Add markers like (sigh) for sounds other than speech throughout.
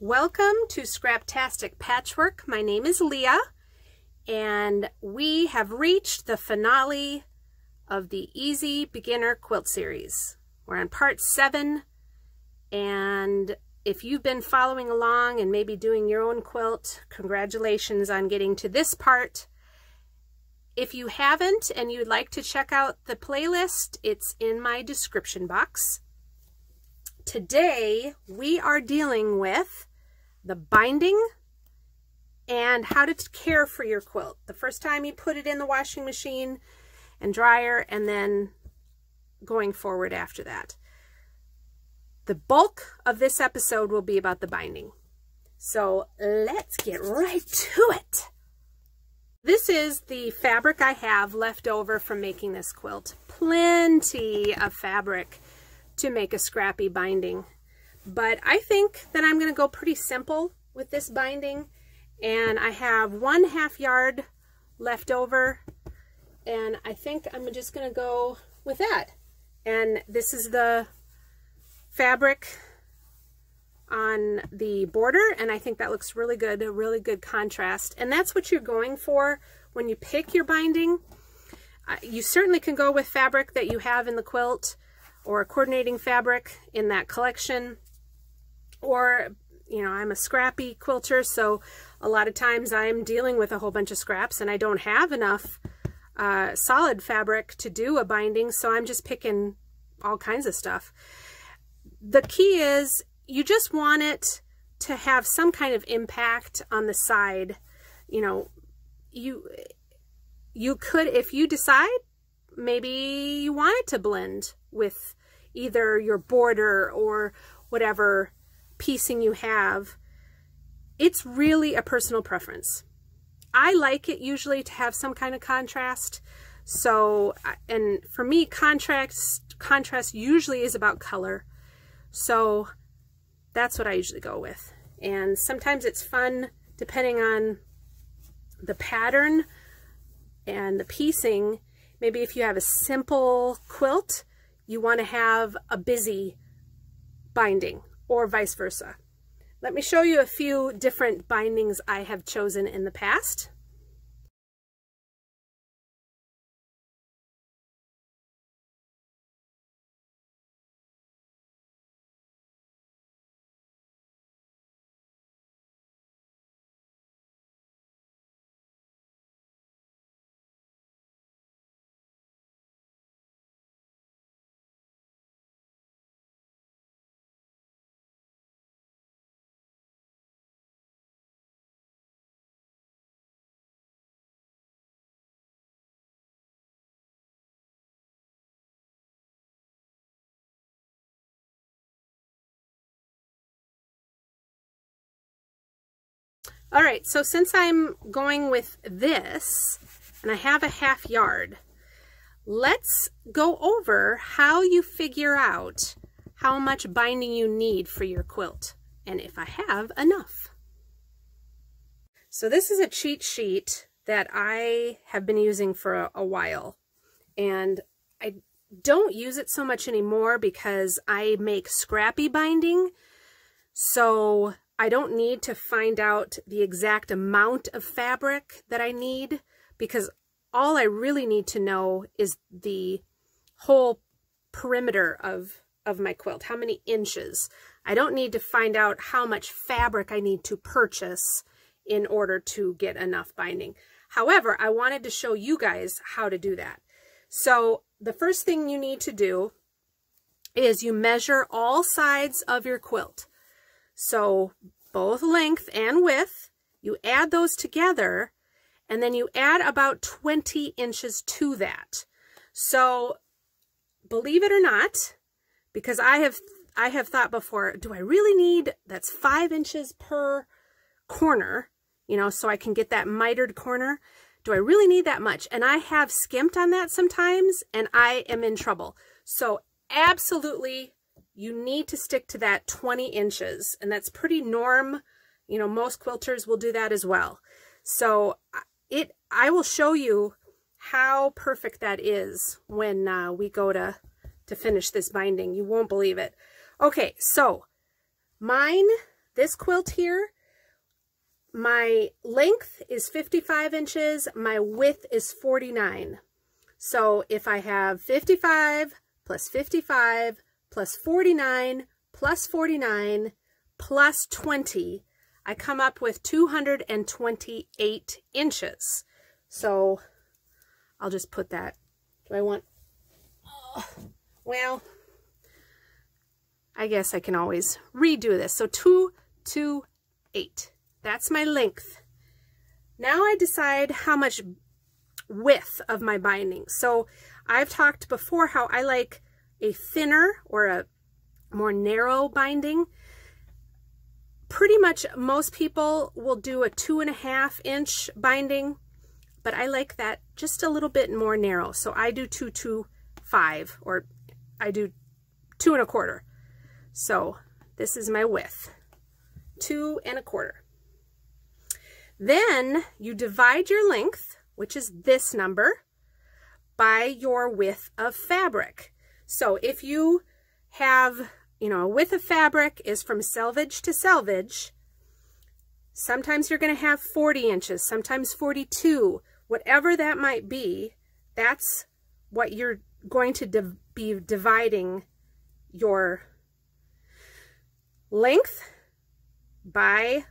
Welcome to Scraptastic Patchwork. My name is Leah and we have reached the finale of the Easy Beginner Quilt Series. We're on part seven and if you've been following along and maybe doing your own quilt, congratulations on getting to this part. If you haven't and you'd like to check out the playlist, it's in my description box. Today, we are dealing with the binding and how to care for your quilt. The first time you put it in the washing machine and dryer, and then going forward after that. The bulk of this episode will be about the binding. So let's get right to it. This is the fabric I have left over from making this quilt. Plenty of fabric to make a scrappy binding. But I think that I'm going to go pretty simple with this binding. And I have one half yard left over. And I think I'm just going to go with that. And this is the fabric on the border and I think that looks really good, a really good contrast. And that's what you're going for when you pick your binding. Uh, you certainly can go with fabric that you have in the quilt or a coordinating fabric in that collection. Or, you know, I'm a scrappy quilter, so a lot of times I'm dealing with a whole bunch of scraps and I don't have enough uh, solid fabric to do a binding, so I'm just picking all kinds of stuff. The key is you just want it to have some kind of impact on the side. You know, you you could, if you decide, maybe you want it to blend with either your border or whatever piecing you have. It's really a personal preference. I like it usually to have some kind of contrast. So, and for me, contrast, contrast usually is about color. So that's what I usually go with. And sometimes it's fun, depending on the pattern and the piecing. Maybe if you have a simple quilt, you want to have a busy binding or vice versa. Let me show you a few different bindings I have chosen in the past. All right, so since I'm going with this, and I have a half yard, let's go over how you figure out how much binding you need for your quilt, and if I have enough. So this is a cheat sheet that I have been using for a, a while, and I don't use it so much anymore because I make scrappy binding, so I don't need to find out the exact amount of fabric that I need because all I really need to know is the whole perimeter of, of my quilt, how many inches. I don't need to find out how much fabric I need to purchase in order to get enough binding. However, I wanted to show you guys how to do that. So the first thing you need to do is you measure all sides of your quilt. So both length and width, you add those together, and then you add about 20 inches to that. So believe it or not, because I have I have thought before, do I really need, that's five inches per corner, you know, so I can get that mitered corner. Do I really need that much? And I have skimped on that sometimes, and I am in trouble. So absolutely you need to stick to that 20 inches and that's pretty norm. You know most quilters will do that as well. So it I will show you how perfect that is when uh, we go to to finish this binding. You won't believe it. Okay so mine this quilt here, my length is 55 inches, my width is 49. So if I have 55 plus 55 plus 49 plus 49 plus 20, I come up with 228 inches. So I'll just put that. Do I want, oh, well, I guess I can always redo this. So 2, 2, 8. That's my length. Now I decide how much width of my binding. So I've talked before how I like a thinner or a more narrow binding. Pretty much most people will do a two and a half inch binding, but I like that just a little bit more narrow. So I do two, two, five, or I do two and a quarter. So this is my width, two and a quarter. Then you divide your length, which is this number, by your width of fabric. So if you have, you know, a width of fabric is from selvage to selvage, sometimes you're going to have 40 inches, sometimes 42, whatever that might be, that's what you're going to be dividing your length by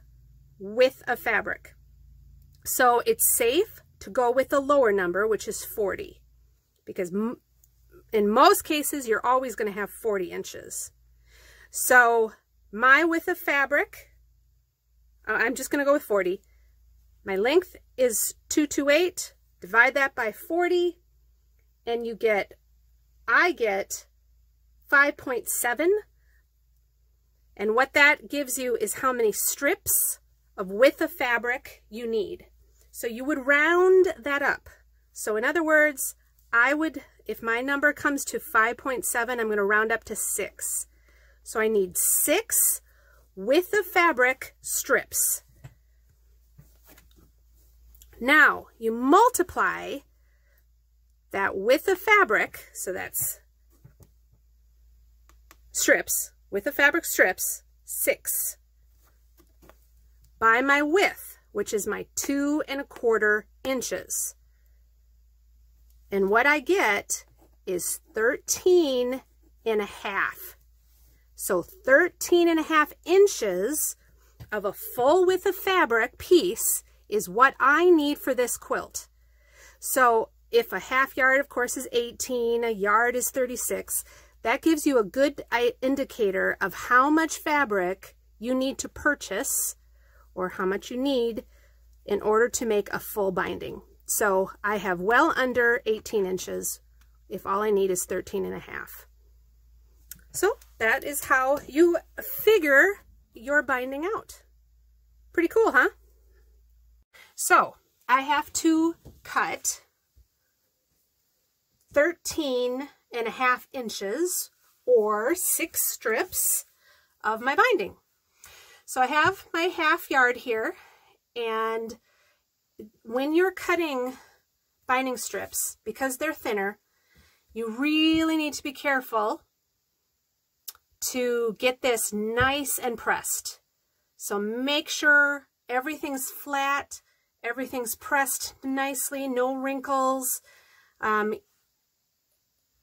width of fabric. So it's safe to go with a lower number, which is 40, because in most cases, you're always going to have 40 inches. So my width of fabric, uh, I'm just going to go with 40. My length is 228. Divide that by 40, and you get, I get 5.7. And what that gives you is how many strips of width of fabric you need. So you would round that up. So in other words, I would, if my number comes to 5.7, I'm going to round up to 6. So I need 6 width of fabric strips. Now, you multiply that width of fabric, so that's strips, width of fabric strips, 6, by my width, which is my 2 and a quarter inches. And what I get is 13 and a half. So 13 and a half inches of a full width of fabric piece is what I need for this quilt. So if a half yard, of course, is 18, a yard is 36, that gives you a good indicator of how much fabric you need to purchase or how much you need in order to make a full binding. So I have well under 18 inches if all I need is 13 and a half. So that is how you figure your binding out. Pretty cool, huh? So I have to cut 13 and a half inches or six strips of my binding. So I have my half yard here and when you're cutting binding strips, because they're thinner, you really need to be careful to get this nice and pressed. So make sure everything's flat, everything's pressed nicely, no wrinkles. Um,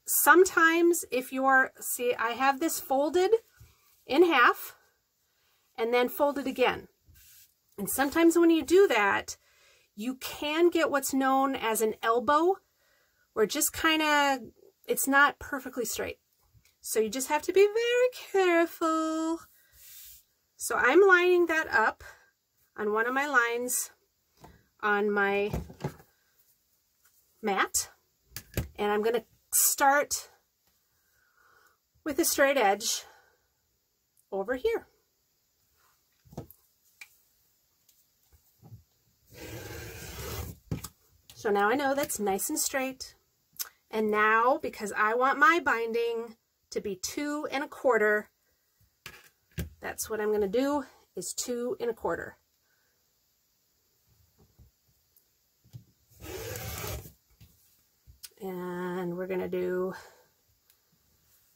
sometimes if you're, see, I have this folded in half and then folded again. And sometimes when you do that, you can get what's known as an elbow, where just kind of, it's not perfectly straight. So you just have to be very careful. So I'm lining that up on one of my lines on my mat. And I'm going to start with a straight edge over here. So now I know that's nice and straight. And now, because I want my binding to be two and a quarter, that's what I'm going to do, is two and a quarter. And we're going to do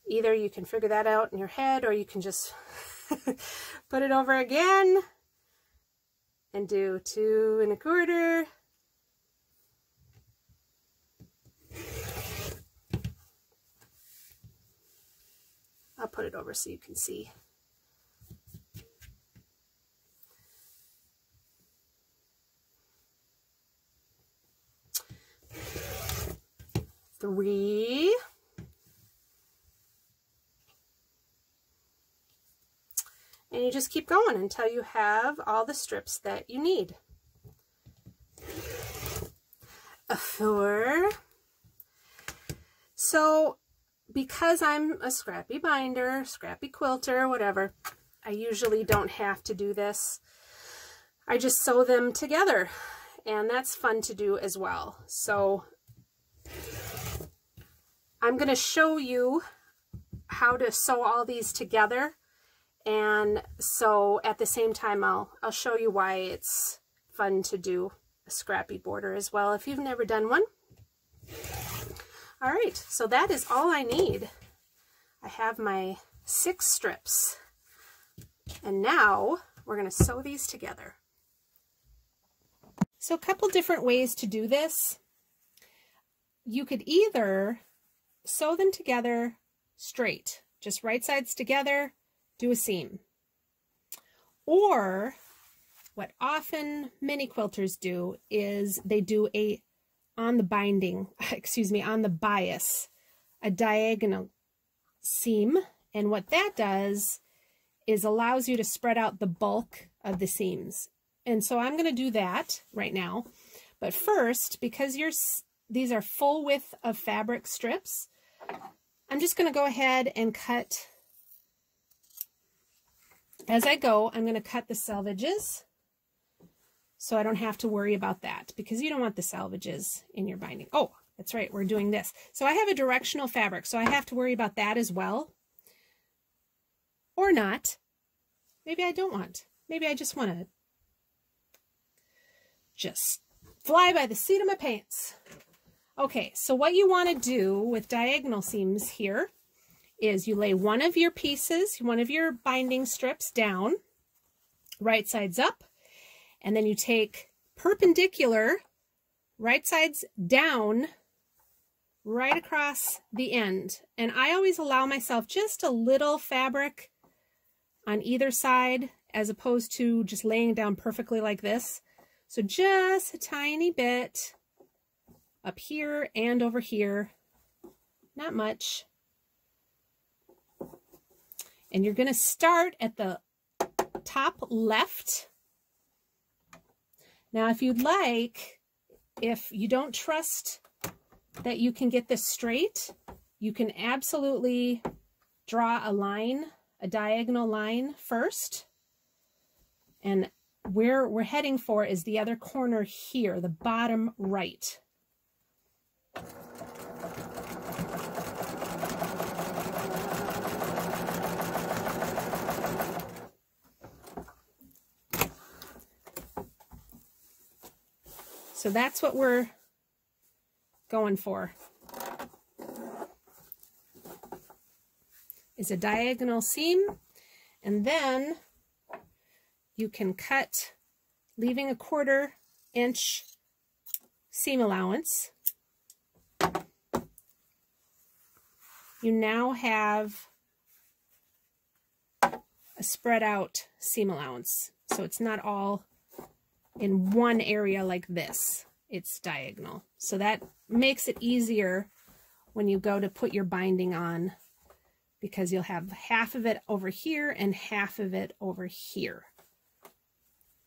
Either you can figure that out in your head or you can just (laughs) put it over again and do two and a quarter. I'll put it over so you can see. Three. And you just keep going until you have all the strips that you need. A four. So because I'm a scrappy binder, scrappy quilter, whatever, I usually don't have to do this. I just sew them together and that's fun to do as well. So I'm going to show you how to sew all these together and so at the same time, I'll, I'll show you why it's fun to do a scrappy border as well if you've never done one. All right, so that is all I need. I have my six strips. And now we're going to sew these together. So a couple different ways to do this. You could either sew them together straight, just right sides together, do a seam. Or what often many quilters do is they do a, on the binding, (laughs) excuse me, on the bias, a diagonal seam. And what that does is allows you to spread out the bulk of the seams. And so I'm going to do that right now. But first, because you're, these are full width of fabric strips, I'm just going to go ahead and cut as I go, I'm going to cut the selvages so I don't have to worry about that because you don't want the selvages in your binding. Oh, that's right, we're doing this. So I have a directional fabric, so I have to worry about that as well. Or not. Maybe I don't want. Maybe I just want to just fly by the seat of my pants. Okay, so what you want to do with diagonal seams here is you lay one of your pieces, one of your binding strips down, right sides up, and then you take perpendicular, right sides down, right across the end. And I always allow myself just a little fabric on either side as opposed to just laying down perfectly like this. So just a tiny bit up here and over here. Not much. And you're going to start at the top left. Now, if you'd like, if you don't trust that you can get this straight, you can absolutely draw a line, a diagonal line first. And where we're heading for is the other corner here, the bottom right. So that's what we're going for. Is a diagonal seam and then you can cut leaving a quarter inch seam allowance. You now have a spread out seam allowance. So it's not all in one area like this. It's diagonal. So that makes it easier when you go to put your binding on because you'll have half of it over here and half of it over here.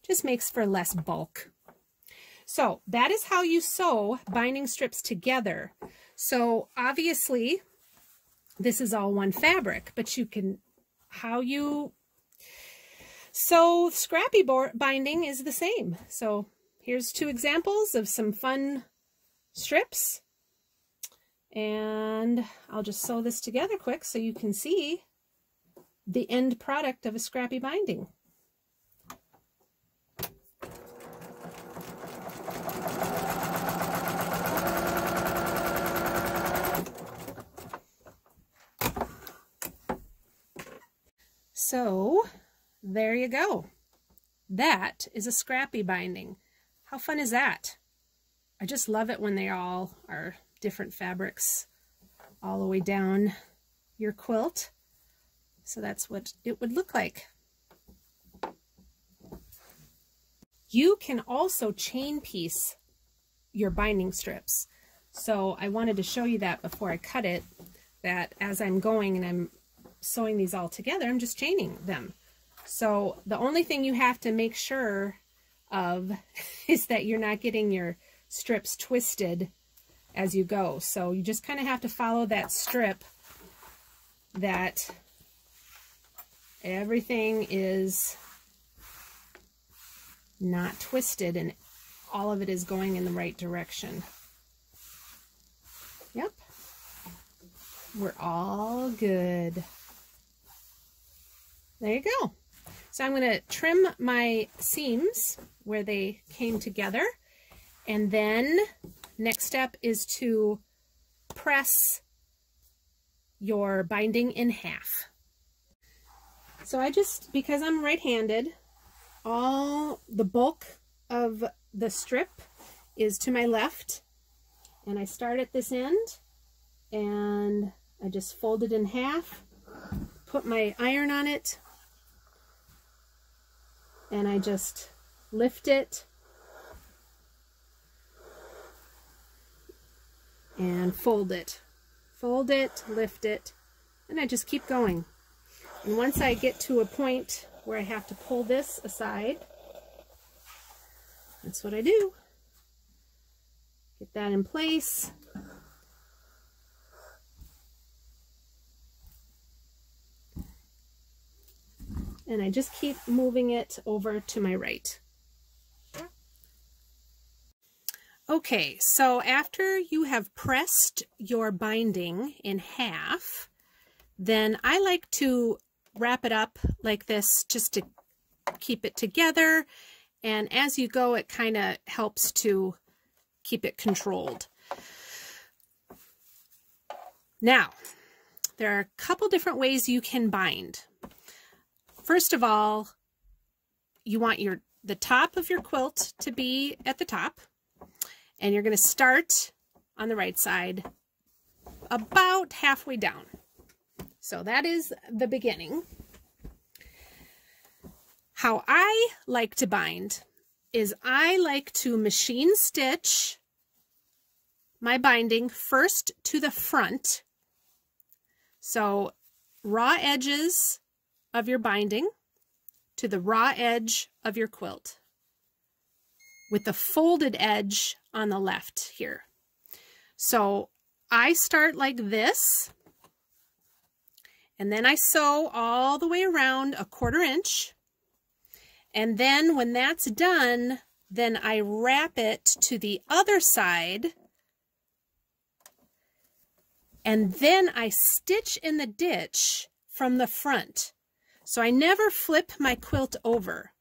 Just makes for less bulk. So that is how you sew binding strips together. So obviously this is all one fabric, but you can, how you so scrappy binding is the same. So here's two examples of some fun strips. And I'll just sew this together quick so you can see the end product of a scrappy binding. So there you go. That is a scrappy binding. How fun is that? I just love it when they all are different fabrics all the way down your quilt. So that's what it would look like. You can also chain piece your binding strips. So I wanted to show you that before I cut it, that as I'm going and I'm sewing these all together, I'm just chaining them. So the only thing you have to make sure of (laughs) is that you're not getting your strips twisted as you go. So you just kind of have to follow that strip that everything is not twisted and all of it is going in the right direction. Yep. We're all good. There you go. So I'm going to trim my seams where they came together. And then next step is to press your binding in half. So I just, because I'm right-handed, all the bulk of the strip is to my left. And I start at this end and I just fold it in half, put my iron on it, and I just lift it and fold it. Fold it, lift it, and I just keep going. And once I get to a point where I have to pull this aside, that's what I do. Get that in place. And I just keep moving it over to my right. Okay, so after you have pressed your binding in half, then I like to wrap it up like this just to keep it together. And as you go, it kind of helps to keep it controlled. Now, there are a couple different ways you can bind. First of all, you want your the top of your quilt to be at the top. And you're going to start on the right side about halfway down. So that is the beginning. How I like to bind is I like to machine stitch my binding first to the front. So raw edges of your binding to the raw edge of your quilt with the folded edge on the left here. So I start like this and then I sew all the way around a quarter inch. And then when that's done, then I wrap it to the other side. And then I stitch in the ditch from the front. So I never flip my quilt over.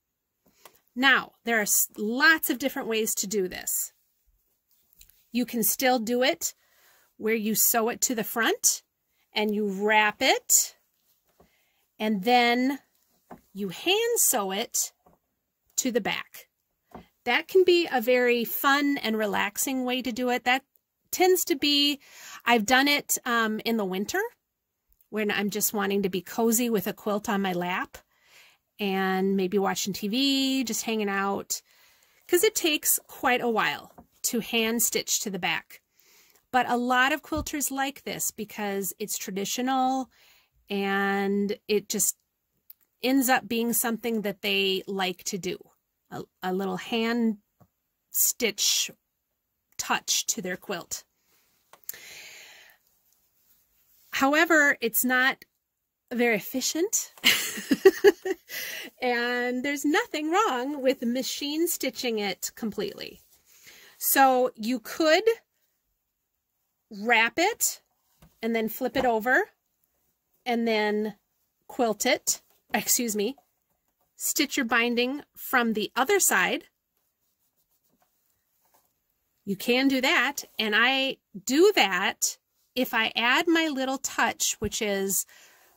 Now, there are lots of different ways to do this. You can still do it where you sew it to the front and you wrap it and then you hand sew it to the back. That can be a very fun and relaxing way to do it. That tends to be, I've done it um, in the winter when I'm just wanting to be cozy with a quilt on my lap and maybe watching TV, just hanging out, because it takes quite a while to hand stitch to the back. But a lot of quilters like this because it's traditional and it just ends up being something that they like to do. A, a little hand stitch touch to their quilt. However, it's not very efficient. (laughs) and there's nothing wrong with machine stitching it completely. So you could wrap it and then flip it over and then quilt it, excuse me, stitch your binding from the other side. You can do that, and I do that if I add my little touch, which is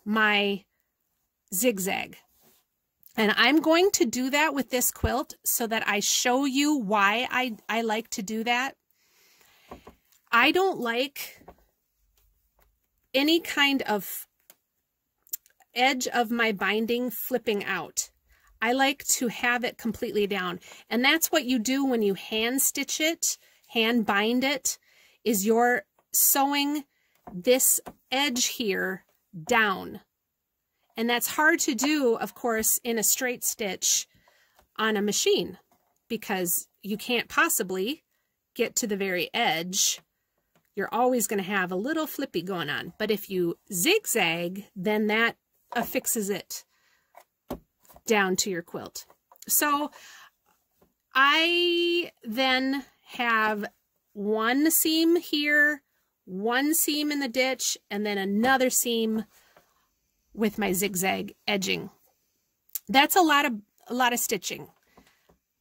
my zigzag. And I'm going to do that with this quilt so that I show you why I, I like to do that. I don't like any kind of edge of my binding flipping out. I like to have it completely down. And that's what you do when you hand stitch it, hand bind it, is you're sewing this edge here down. And that's hard to do, of course, in a straight stitch on a machine because you can't possibly get to the very edge. You're always going to have a little flippy going on. But if you zigzag, then that affixes it down to your quilt. So I then have one seam here, one seam in the ditch, and then another seam with my zigzag edging. That's a lot of a lot of stitching,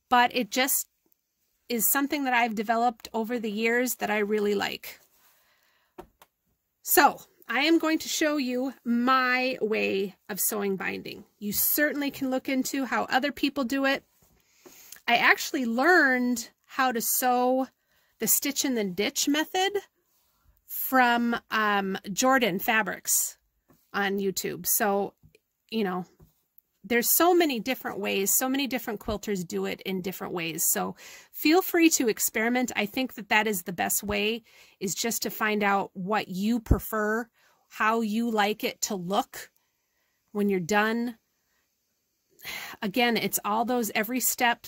but it just is something that I've developed over the years that I really like. So I am going to show you my way of sewing binding. You certainly can look into how other people do it. I actually learned how to sew the stitch in the ditch method from um, Jordan Fabrics on YouTube. So, you know, there's so many different ways, so many different quilters do it in different ways. So feel free to experiment. I think that that is the best way is just to find out what you prefer, how you like it to look when you're done. Again, it's all those every step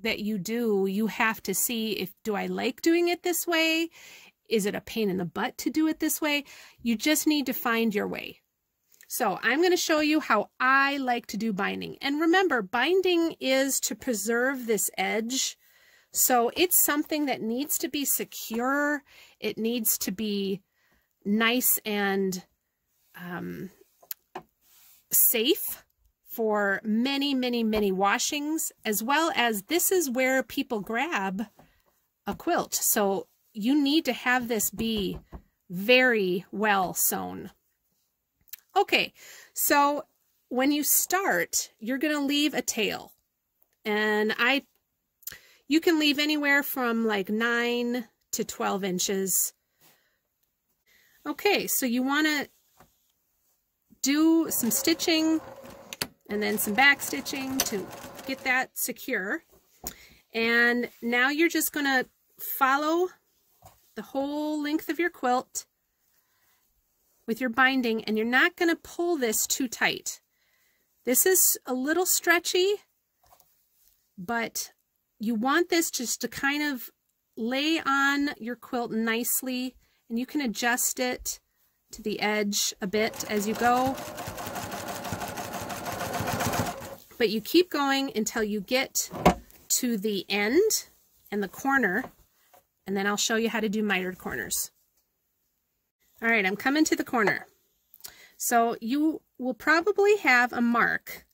that you do, you have to see if, do I like doing it this way? Is it a pain in the butt to do it this way? You just need to find your way. So I'm going to show you how I like to do binding. And remember, binding is to preserve this edge. So it's something that needs to be secure. It needs to be nice and um, safe for many, many, many washings, as well as this is where people grab a quilt. So you need to have this be very well sewn. Okay, so when you start, you're going to leave a tail. And I, you can leave anywhere from like 9 to 12 inches. Okay, so you want to do some stitching and then some back stitching to get that secure. And now you're just going to follow the whole length of your quilt with your binding and you're not going to pull this too tight. This is a little stretchy, but you want this just to kind of lay on your quilt nicely and you can adjust it to the edge a bit as you go. But you keep going until you get to the end and the corner and then I'll show you how to do mitered corners. All right, I'm coming to the corner. So you will probably have a mark.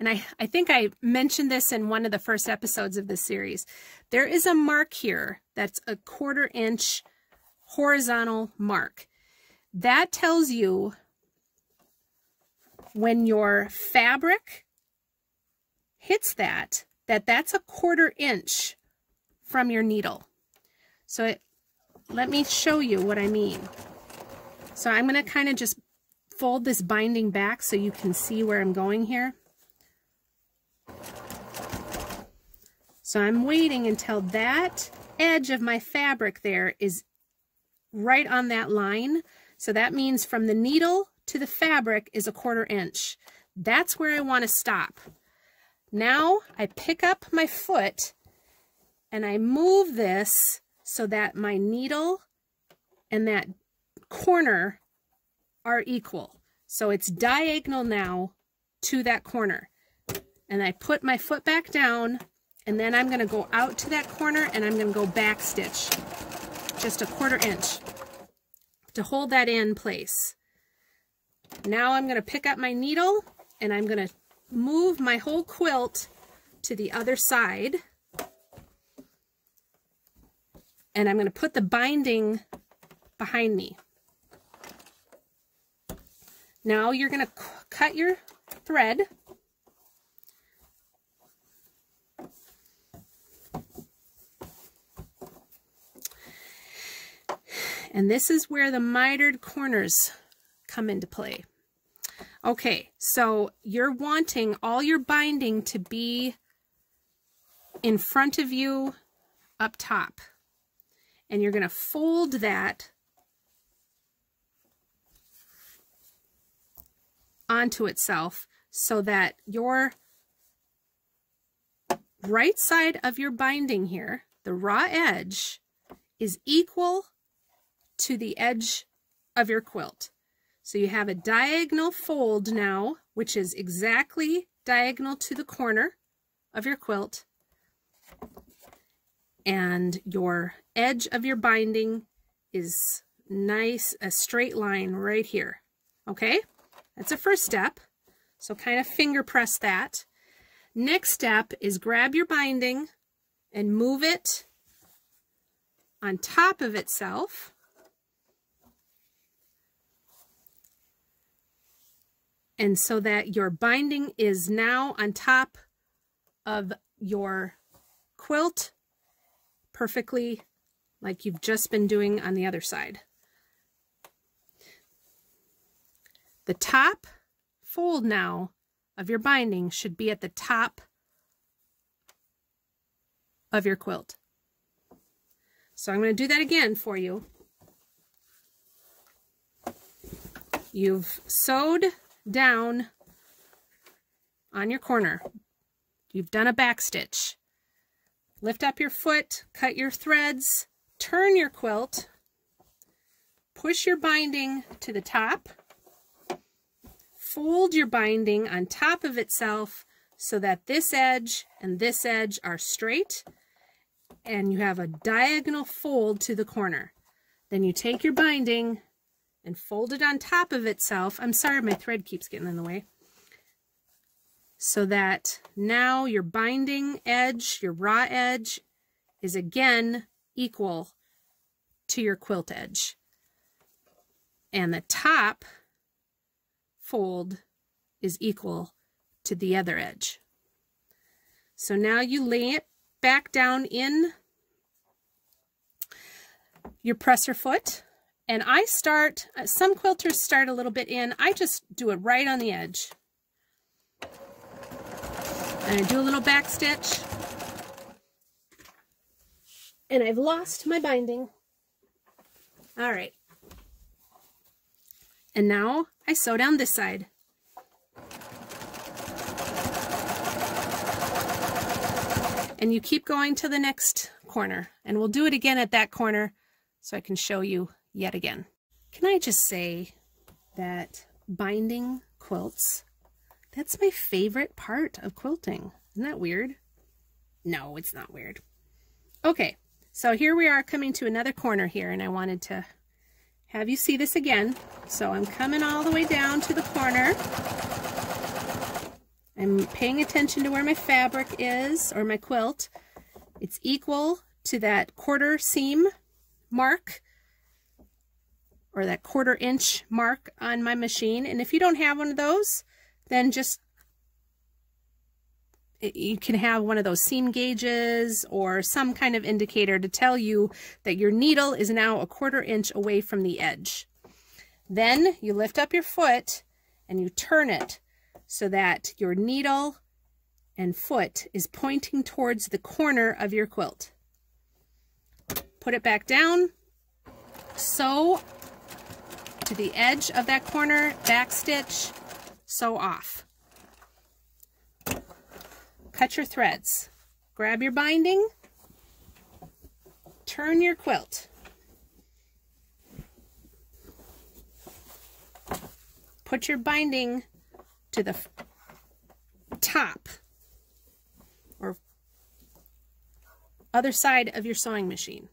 And I, I think I mentioned this in one of the first episodes of this series. There is a mark here that's a quarter inch horizontal mark. That tells you when your fabric hits that, that that's a quarter inch from your needle. So it, let me show you what I mean. So I'm going to kind of just fold this binding back so you can see where I'm going here. So I'm waiting until that edge of my fabric there is right on that line. So that means from the needle to the fabric is a quarter inch. That's where I want to stop. Now I pick up my foot and I move this so that my needle and that corner are equal. So it's diagonal now to that corner. And I put my foot back down and then I'm going to go out to that corner and I'm going to go back stitch just a quarter inch to hold that in place. Now I'm going to pick up my needle and I'm going to move my whole quilt to the other side and I'm going to put the binding behind me. Now you're going to cut your thread. And this is where the mitered corners come into play. Okay, so you're wanting all your binding to be in front of you up top. And you're going to fold that onto itself so that your right side of your binding here, the raw edge, is equal to the edge of your quilt. So you have a diagonal fold now, which is exactly diagonal to the corner of your quilt. And your edge of your binding is nice, a straight line right here. Okay, that's a first step. So kind of finger press that. Next step is grab your binding and move it on top of itself. And so that your binding is now on top of your quilt perfectly like you've just been doing on the other side. The top fold now of your binding should be at the top of your quilt. So I'm going to do that again for you. You've sewed down on your corner. You've done a back stitch. Lift up your foot, cut your threads, turn your quilt, push your binding to the top, fold your binding on top of itself so that this edge and this edge are straight and you have a diagonal fold to the corner. Then you take your binding and fold it on top of itself. I'm sorry, my thread keeps getting in the way. So that now your binding edge, your raw edge, is again equal to your quilt edge. And the top fold is equal to the other edge. So now you lay it back down in your presser foot and I start, uh, some quilters start a little bit in. I just do it right on the edge. And I do a little back stitch. And I've lost my binding. All right. And now I sew down this side. And you keep going to the next corner. And we'll do it again at that corner so I can show you yet again. Can I just say that binding quilts, that's my favorite part of quilting. Isn't that weird? No, it's not weird. Okay, so here we are coming to another corner here, and I wanted to have you see this again. So I'm coming all the way down to the corner. I'm paying attention to where my fabric is, or my quilt. It's equal to that quarter seam mark or that quarter inch mark on my machine. And if you don't have one of those, then just you can have one of those seam gauges or some kind of indicator to tell you that your needle is now a quarter inch away from the edge. Then you lift up your foot and you turn it so that your needle and foot is pointing towards the corner of your quilt. Put it back down, sew to the edge of that corner, back stitch, sew off. Cut your threads. Grab your binding, turn your quilt. Put your binding to the top or other side of your sewing machine.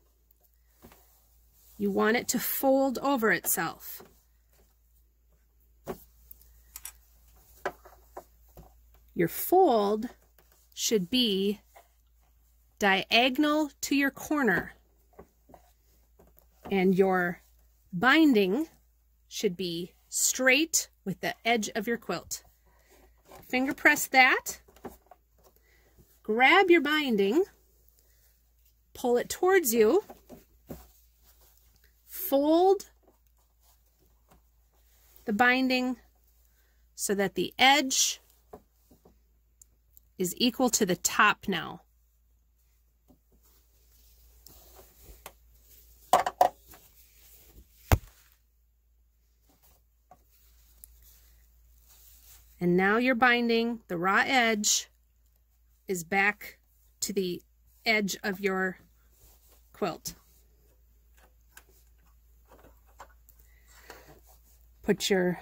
You want it to fold over itself. Your fold should be diagonal to your corner and your binding should be straight with the edge of your quilt. Finger press that. Grab your binding. Pull it towards you. Fold the binding so that the edge is equal to the top now. And now you're binding the raw edge is back to the edge of your quilt. Put your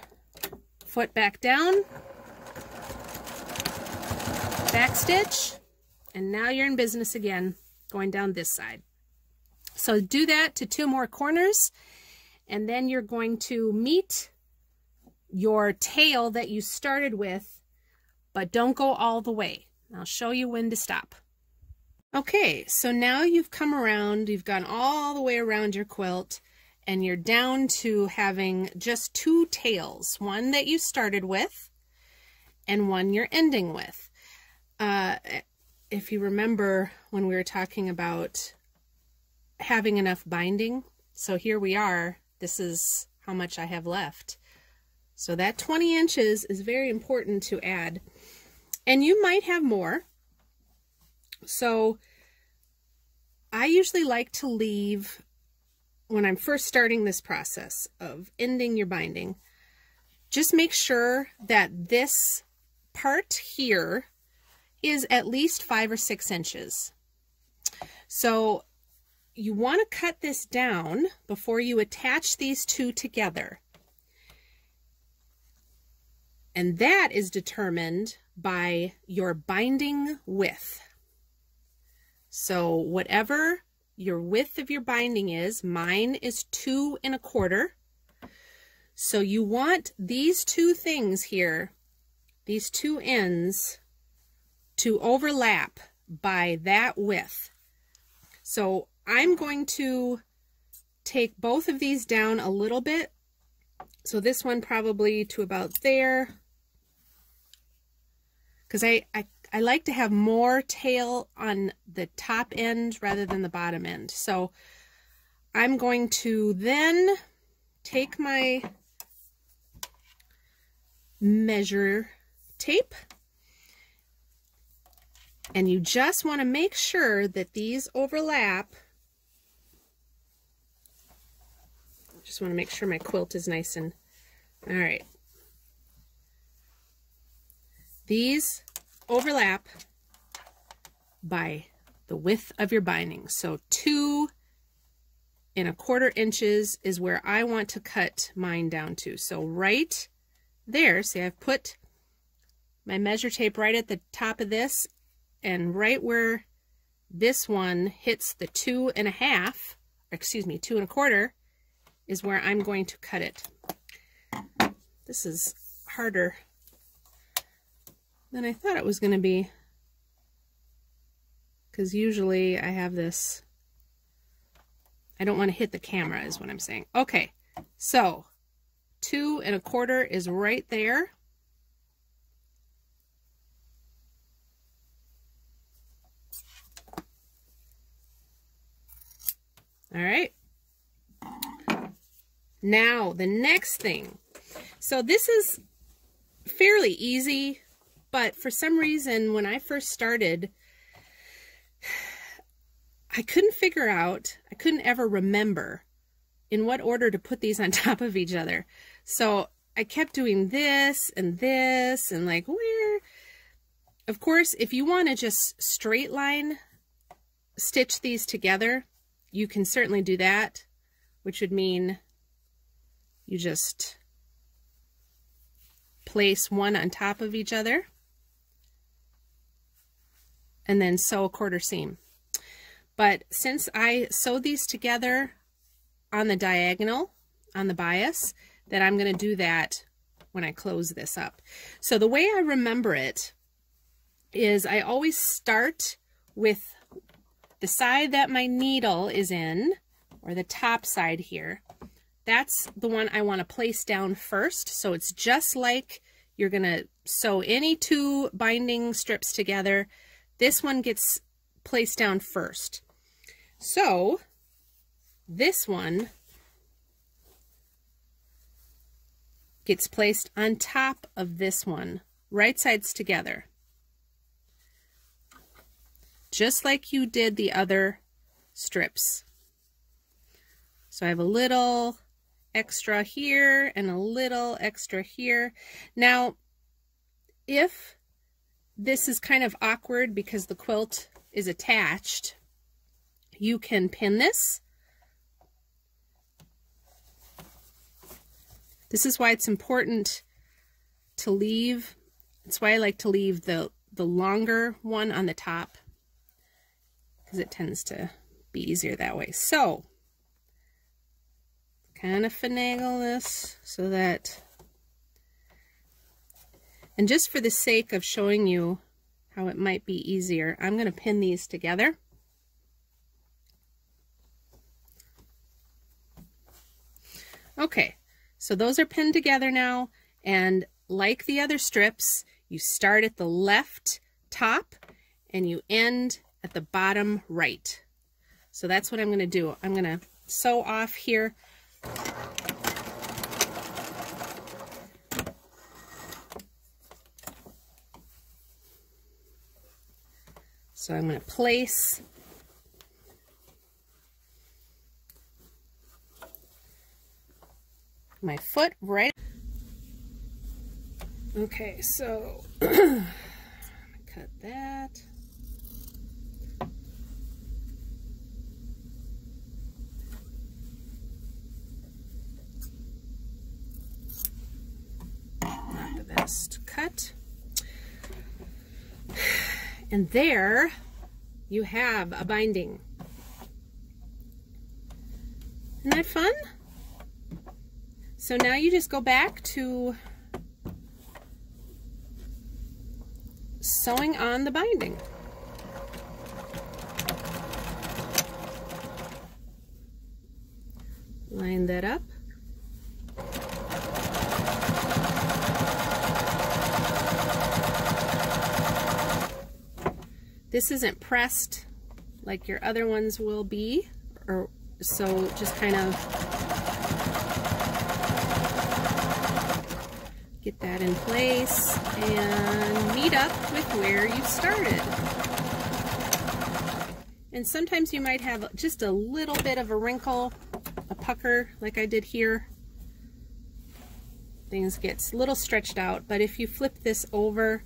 foot back down, back stitch, and now you're in business again, going down this side. So do that to two more corners, and then you're going to meet your tail that you started with, but don't go all the way. I'll show you when to stop. Okay, so now you've come around, you've gone all the way around your quilt, and you're down to having just two tails, one that you started with and one you're ending with. Uh, if you remember when we were talking about having enough binding, so here we are, this is how much I have left. So that 20 inches is very important to add. And you might have more. So I usually like to leave, when I'm first starting this process of ending your binding, just make sure that this part here is at least five or six inches. So you want to cut this down before you attach these two together. And that is determined by your binding width. So whatever your width of your binding is, mine is two and a quarter. So you want these two things here, these two ends, to overlap by that width. So I'm going to take both of these down a little bit. So this one probably to about there because I, I, I like to have more tail on the top end rather than the bottom end. So I'm going to then take my measure tape and you just want to make sure that these overlap. Just want to make sure my quilt is nice and, all right. These overlap by the width of your binding. So two and a quarter inches is where I want to cut mine down to. So right there, see I've put my measure tape right at the top of this and right where this one hits the two and a half, excuse me, two and a quarter is where I'm going to cut it. This is harder than I thought it was going to be. Because usually I have this, I don't want to hit the camera is what I'm saying. Okay, so two and a quarter is right there. All right. Now, the next thing. So this is fairly easy but for some reason, when I first started, I couldn't figure out, I couldn't ever remember in what order to put these on (laughs) top of each other. So I kept doing this and this and like where. Of course, if you want to just straight line stitch these together, you can certainly do that, which would mean you just place one on top of each other and then sew a quarter seam. But since I sewed these together on the diagonal, on the bias, that I'm going to do that when I close this up. So the way I remember it is I always start with the side that my needle is in, or the top side here. that's the one I want to place down first. So it's just like you're going to sew any two binding strips together. This one gets placed down first. So this one gets placed on top of this one, right sides together. Just like you did the other strips. So I have a little extra here and a little extra here. Now, if this is kind of awkward because the quilt is attached, you can pin this. This is why it's important to leave, it's why I like to leave the, the longer one on the top because it tends to be easier that way. So, kind of finagle this so that, and just for the sake of showing you how it might be easier, I'm going to pin these together. Okay, so those are pinned together now, and like the other strips, you start at the left top and you end at the bottom right. So that's what I'm going to do. I'm going to sew off here so I'm going to place my foot right. Okay, so (clears throat) cut that. best cut. And there you have a binding. Isn't that fun? So now you just go back to sewing on the binding. Line that up. This isn't pressed like your other ones will be, or so just kind of get that in place and meet up with where you started. And sometimes you might have just a little bit of a wrinkle, a pucker like I did here. Things get a little stretched out, but if you flip this over,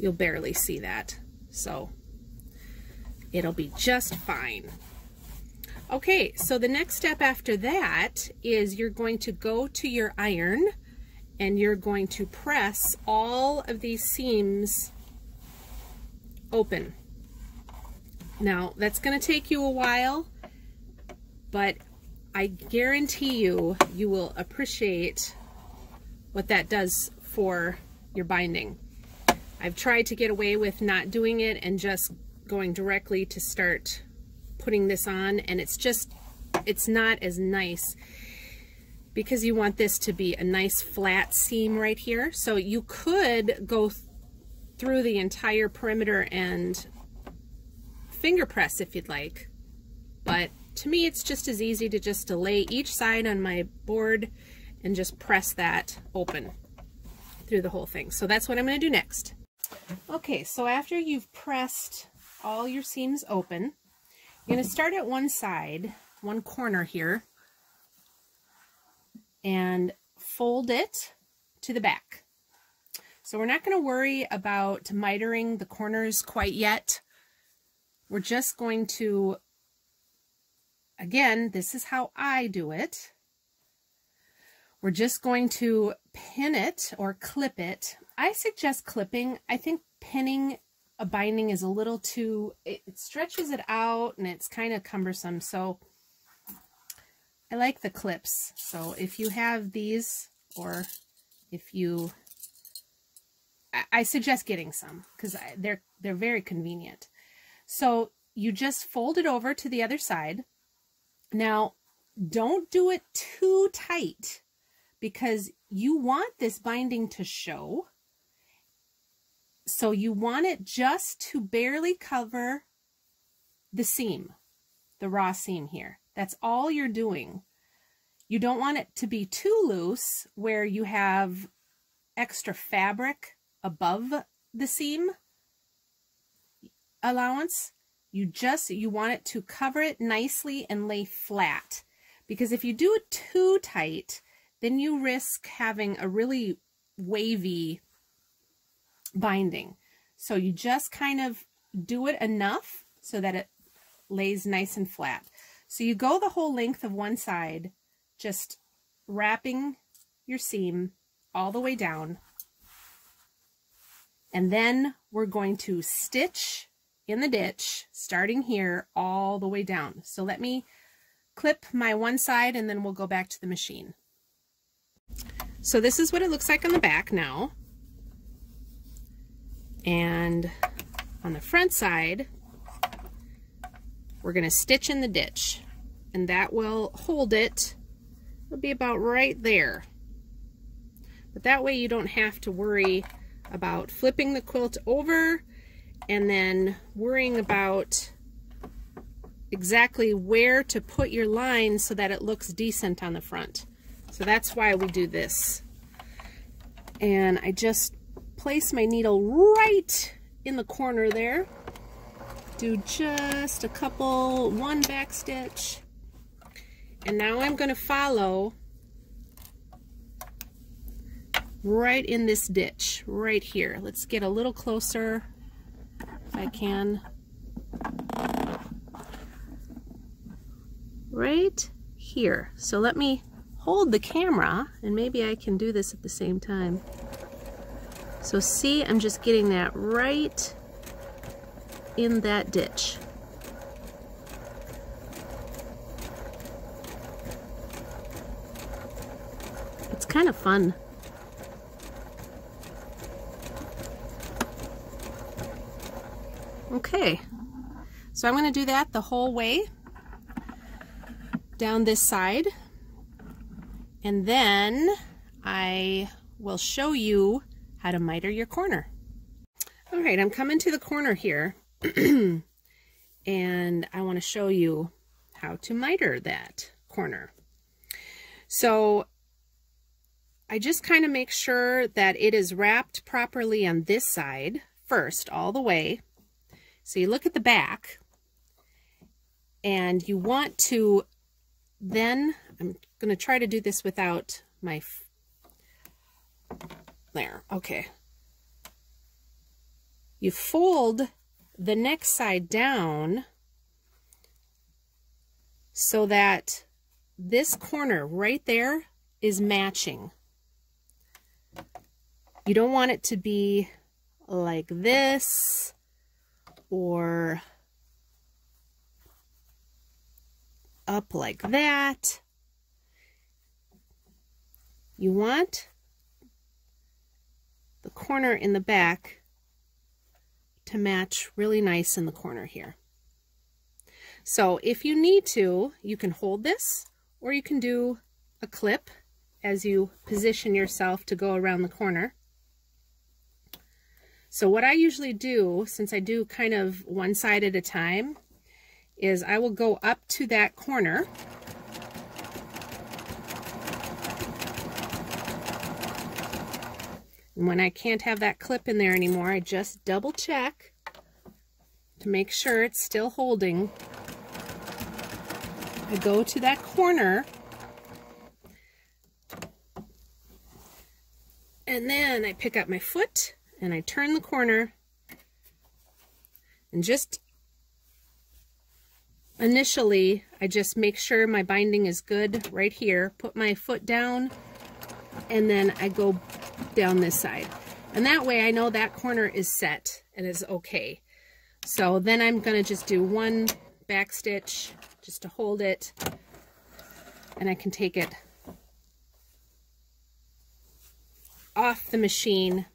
you'll barely see that. So it'll be just fine. Okay, so the next step after that is you're going to go to your iron and you're going to press all of these seams open. Now, that's going to take you a while, but I guarantee you, you will appreciate what that does for your binding. I've tried to get away with not doing it and just going directly to start putting this on and it's just, it's not as nice because you want this to be a nice flat seam right here. So you could go th through the entire perimeter and finger press if you'd like. But to me, it's just as easy to just lay each side on my board and just press that open through the whole thing. So that's what I'm going to do next. Okay, so after you've pressed all your seams open, you're going to start at one side, one corner here, and fold it to the back. So we're not going to worry about mitering the corners quite yet. We're just going to, again, this is how I do it. We're just going to pin it or clip it I suggest clipping. I think pinning a binding is a little too, it, it stretches it out and it's kind of cumbersome. So I like the clips. So if you have these or if you, I, I suggest getting some because they're, they're very convenient. So you just fold it over to the other side. Now, don't do it too tight because you want this binding to show. So you want it just to barely cover the seam, the raw seam here. That's all you're doing. You don't want it to be too loose where you have extra fabric above the seam allowance. You just, you want it to cover it nicely and lay flat. Because if you do it too tight, then you risk having a really wavy binding. So you just kind of do it enough so that it lays nice and flat. So you go the whole length of one side, just wrapping your seam all the way down. And then we're going to stitch in the ditch, starting here all the way down. So let me clip my one side and then we'll go back to the machine. So this is what it looks like on the back now. And on the front side, we're going to stitch in the ditch. And that will hold it. It'll be about right there. But that way you don't have to worry about flipping the quilt over and then worrying about exactly where to put your line so that it looks decent on the front. So that's why we do this. And I just place my needle right in the corner there. Do just a couple, one back stitch. And now I'm going to follow right in this ditch, right here. Let's get a little closer if I can. Right here. So let me hold the camera and maybe I can do this at the same time. So see, I'm just getting that right in that ditch. It's kind of fun. Okay, so I'm going to do that the whole way down this side. And then I will show you how to miter your corner. All right, I'm coming to the corner here (clears throat) and I want to show you how to miter that corner. So I just kind of make sure that it is wrapped properly on this side first, all the way. So you look at the back and you want to then, I'm going to try to do this without my there, okay. You fold the next side down so that this corner right there is matching. You don't want it to be like this or up like that. You want the corner in the back to match really nice in the corner here. So if you need to, you can hold this or you can do a clip as you position yourself to go around the corner. So what I usually do, since I do kind of one side at a time, is I will go up to that corner And when I can't have that clip in there anymore, I just double check to make sure it's still holding. I go to that corner. And then I pick up my foot and I turn the corner and just initially I just make sure my binding is good right here. Put my foot down and then I go down this side. And that way I know that corner is set and is okay. So then I'm going to just do one back stitch just to hold it and I can take it off the machine.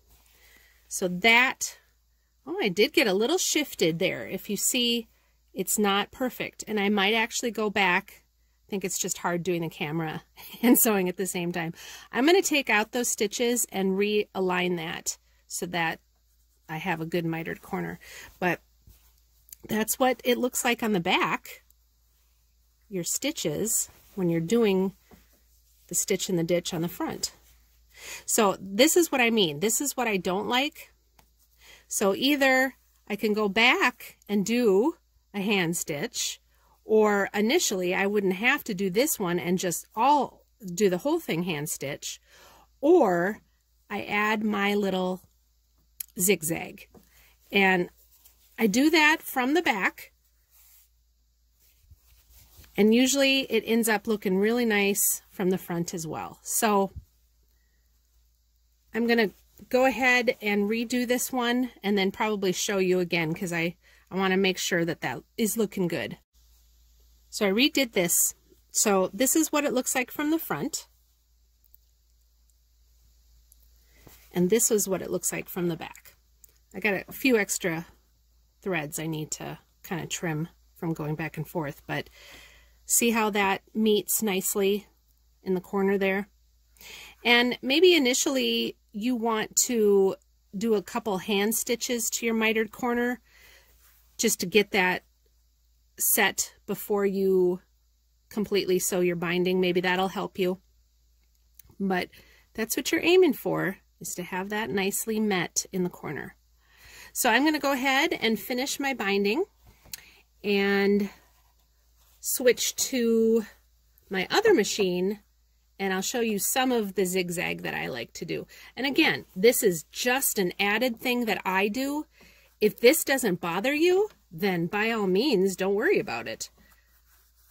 So that, oh, I did get a little shifted there. If you see, it's not perfect. And I might actually go back think it's just hard doing the camera (laughs) and sewing at the same time. I'm going to take out those stitches and realign that so that I have a good mitered corner. But that's what it looks like on the back, your stitches, when you're doing the stitch in the ditch on the front. So this is what I mean. This is what I don't like. So either I can go back and do a hand stitch, or initially I wouldn't have to do this one and just all do the whole thing hand stitch, or I add my little zigzag. And I do that from the back. And usually it ends up looking really nice from the front as well. So I'm going to go ahead and redo this one and then probably show you again because I, I want to make sure that that is looking good. So I redid this. So this is what it looks like from the front. And this is what it looks like from the back. I got a few extra threads I need to kind of trim from going back and forth, but see how that meets nicely in the corner there? And maybe initially you want to do a couple hand stitches to your mitered corner just to get that set before you completely sew your binding. Maybe that'll help you. But that's what you're aiming for, is to have that nicely met in the corner. So I'm going to go ahead and finish my binding and switch to my other machine and I'll show you some of the zigzag that I like to do. And again, this is just an added thing that I do. If this doesn't bother you, then by all means, don't worry about it.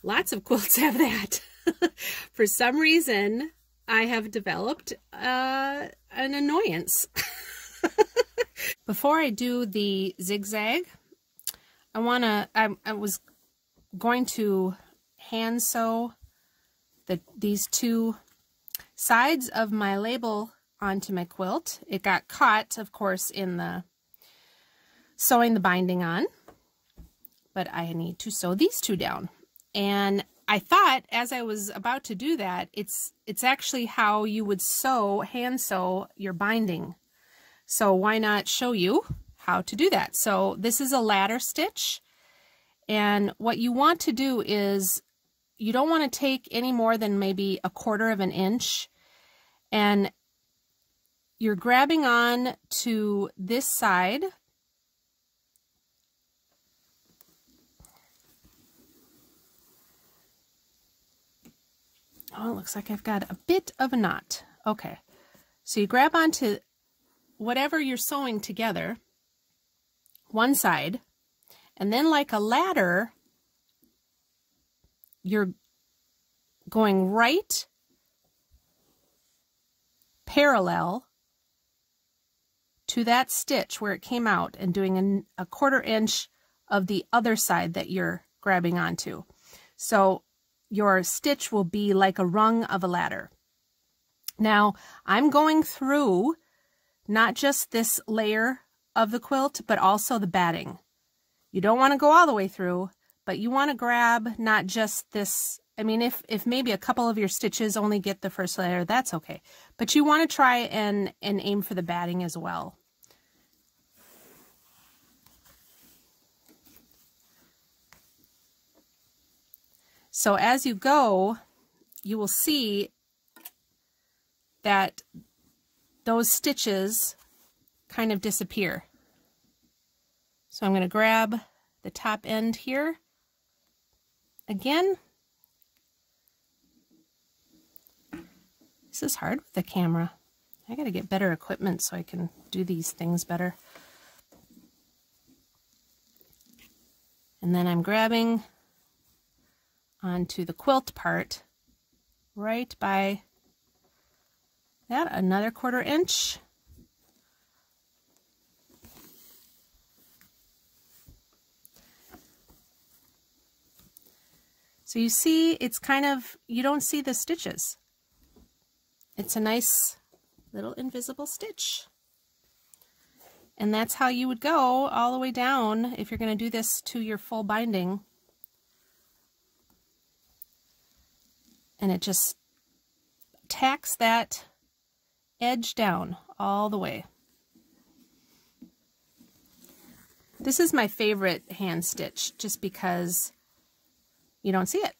Lots of quilts (laughs) have that. (laughs) For some reason, I have developed uh, an annoyance. (laughs) Before I do the zigzag, I want to, I, I was going to hand sew the these two sides of my label onto my quilt. It got caught, of course, in the sewing the binding on, but I need to sew these two down. And I thought as I was about to do that, it's it's actually how you would sew, hand sew your binding. So why not show you how to do that? So this is a ladder stitch. And what you want to do is you don't want to take any more than maybe a quarter of an inch and you're grabbing on to this side Oh, it looks like I've got a bit of a knot. Okay, so you grab onto whatever you're sewing together, one side, and then like a ladder, you're going right parallel to that stitch where it came out and doing a, a quarter inch of the other side that you're grabbing onto. So your stitch will be like a rung of a ladder. Now, I'm going through not just this layer of the quilt, but also the batting. You don't want to go all the way through, but you want to grab not just this, I mean, if, if maybe a couple of your stitches only get the first layer, that's okay. But you want to try and, and aim for the batting as well. So as you go, you will see that those stitches kind of disappear. So I'm going to grab the top end here again. This is hard with the camera. I got to get better equipment so I can do these things better. And then I'm grabbing onto the quilt part right by that, another quarter inch. So you see, it's kind of, you don't see the stitches. It's a nice little invisible stitch. And that's how you would go all the way down if you're going to do this to your full binding. And it just tacks that edge down all the way. This is my favorite hand stitch just because you don't see it.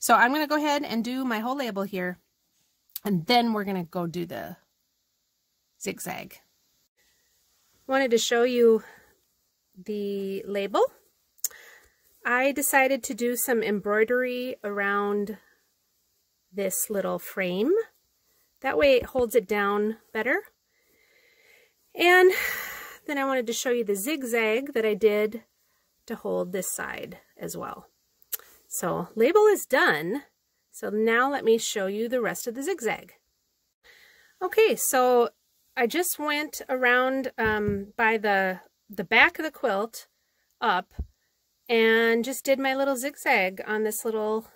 So I'm going to go ahead and do my whole label here and then we're going to go do the zigzag. Wanted to show you the label. I decided to do some embroidery around this little frame. That way it holds it down better. And then I wanted to show you the zigzag that I did to hold this side as well. So label is done. So now let me show you the rest of the zigzag. Okay, so I just went around um, by the, the back of the quilt up and just did my little zigzag on this little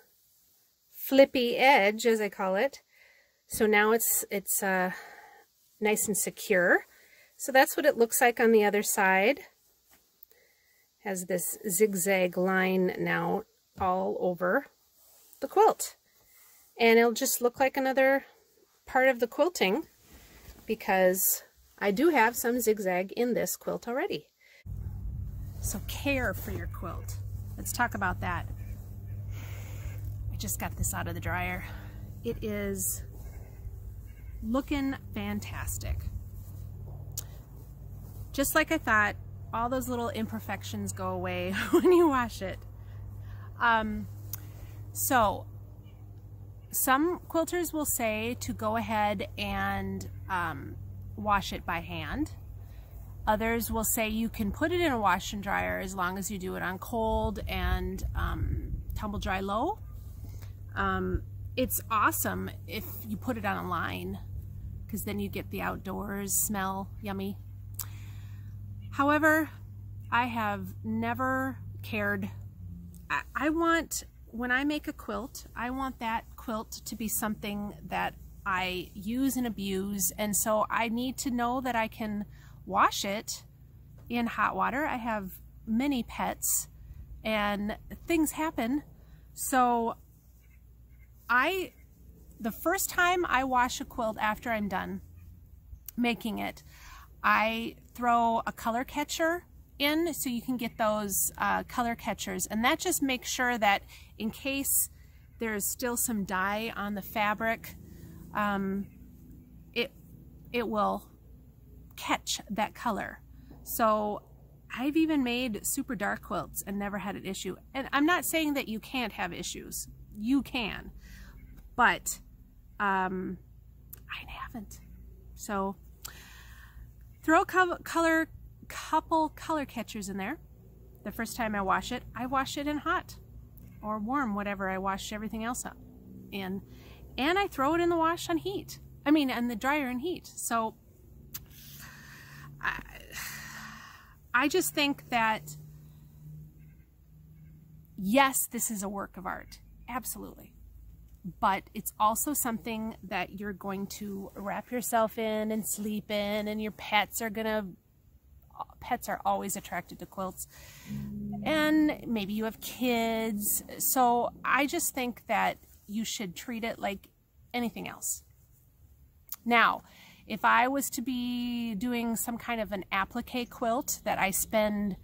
flippy edge, as I call it. So now it's, it's uh, nice and secure. So that's what it looks like on the other side. Has this zigzag line now all over the quilt. And it'll just look like another part of the quilting because I do have some zigzag in this quilt already. So care for your quilt. Let's talk about that. I just got this out of the dryer. It is looking fantastic. Just like I thought, all those little imperfections go away (laughs) when you wash it. Um, so some quilters will say to go ahead and um, wash it by hand Others will say you can put it in a wash and dryer as long as you do it on cold and um, tumble dry low. Um, it's awesome if you put it on a line because then you get the outdoors smell yummy. However, I have never cared. I, I want, when I make a quilt, I want that quilt to be something that I use and abuse. And so I need to know that I can wash it in hot water. I have many pets and things happen. So I, the first time I wash a quilt after I'm done making it, I throw a color catcher in so you can get those uh, color catchers and that just makes sure that in case there's still some dye on the fabric um, it it will catch that color. So I've even made super dark quilts and never had an issue. And I'm not saying that you can't have issues. You can. But um, I haven't. So throw a color, couple color catchers in there. The first time I wash it, I wash it in hot or warm, whatever I wash everything else up in. And I throw it in the wash on heat. I mean, and the dryer in heat. So I, (sighs) I just think that, yes, this is a work of art. Absolutely. But it's also something that you're going to wrap yourself in and sleep in, and your pets are going to pets are always attracted to quilts and maybe you have kids so I just think that you should treat it like anything else now if I was to be doing some kind of an applique quilt that I spend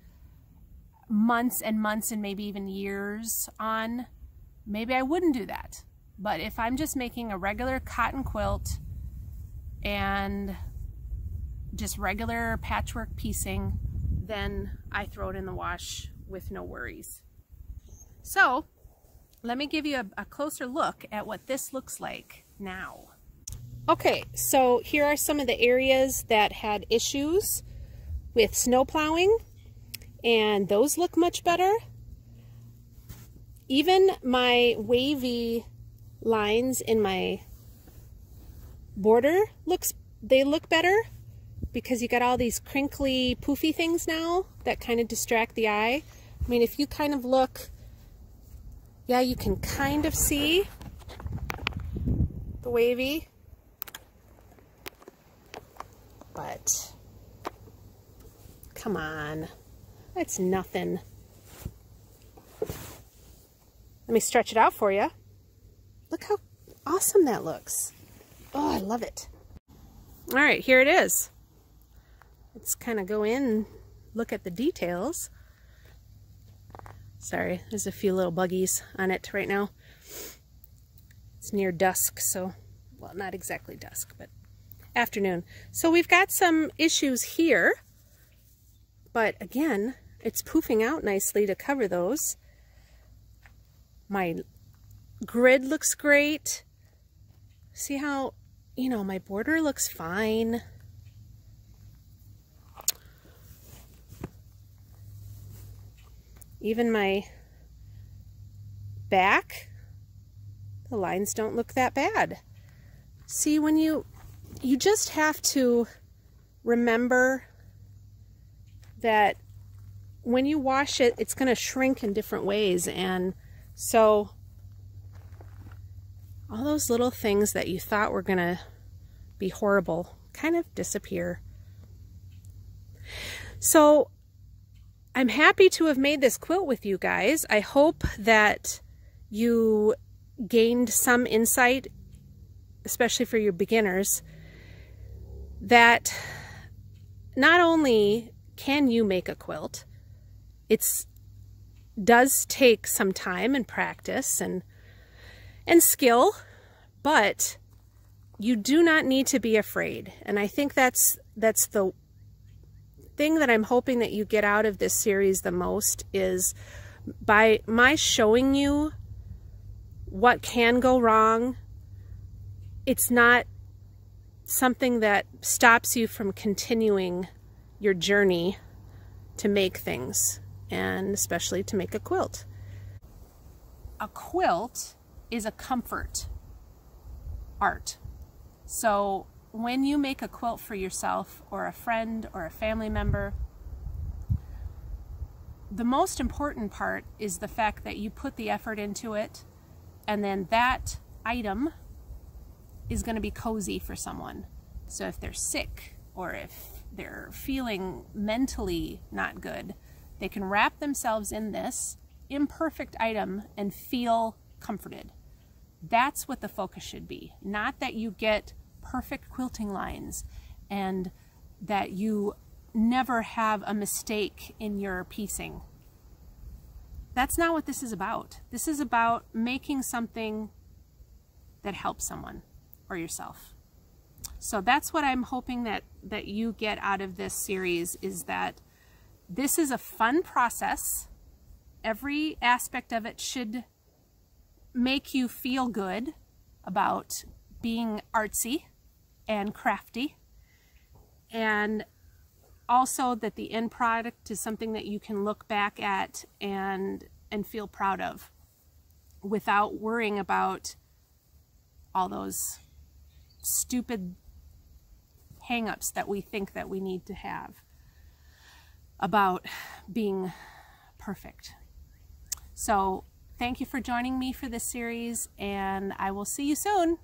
months and months and maybe even years on, maybe I wouldn't do that. But if I'm just making a regular cotton quilt and just regular patchwork piecing, then I throw it in the wash with no worries. So let me give you a, a closer look at what this looks like now. Okay, so here are some of the areas that had issues with snow plowing, and those look much better. Even my wavy lines in my border looks they look better because you got all these crinkly poofy things now that kind of distract the eye. I mean if you kind of look yeah you can kind of see the wavy but come on, that's nothing. Let me stretch it out for you. Look how awesome that looks. Oh, I love it. All right, here it is. Let's kind of go in look at the details. Sorry, there's a few little buggies on it right now. It's near dusk, so, well, not exactly dusk, but afternoon. So we've got some issues here, but again, it's poofing out nicely to cover those. My grid looks great. See how, you know, my border looks fine. Even my back, the lines don't look that bad. See, when you, you just have to remember that when you wash it, it's going to shrink in different ways. And so all those little things that you thought were going to be horrible kind of disappear. So I'm happy to have made this quilt with you guys. I hope that you gained some insight, especially for your beginners, that not only can you make a quilt, it does take some time and practice and and skill, but you do not need to be afraid. And I think that's that's the thing that I'm hoping that you get out of this series the most is by my showing you what can go wrong, it's not something that stops you from continuing your journey to make things and especially to make a quilt. A quilt is a comfort art. So when you make a quilt for yourself or a friend or a family member, the most important part is the fact that you put the effort into it and then that item is going to be cozy for someone. So if they're sick or if they're feeling mentally not good, they can wrap themselves in this imperfect item and feel comforted. That's what the focus should be. Not that you get perfect quilting lines and that you never have a mistake in your piecing. That's not what this is about. This is about making something that helps someone or yourself. So that's what I'm hoping that, that you get out of this series is that this is a fun process. Every aspect of it should make you feel good about being artsy and crafty and also that the end product is something that you can look back at and and feel proud of without worrying about all those stupid hangups that we think that we need to have about being perfect. So Thank you for joining me for this series, and I will see you soon.